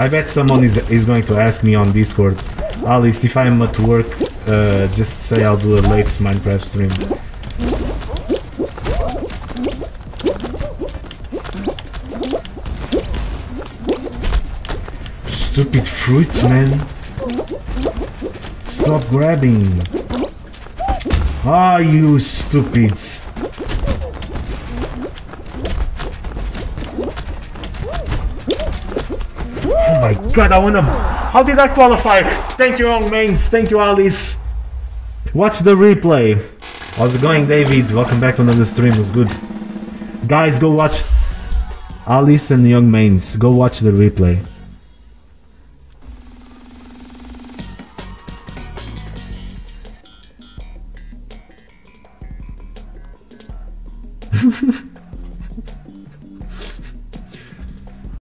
I bet someone is is going to ask me on Discord, Alice, if I'm at work, uh, just say I'll do a late Minecraft stream. Stupid fruit, man. Stop grabbing. Ah, you stupids. Oh my god, I won them. How did I qualify? Thank you, all mains. Thank you, Alice. What's the replay? How's it going, David? Welcome back to another stream. It's good. Guys, go watch Alice and Young Mains. Go watch the replay.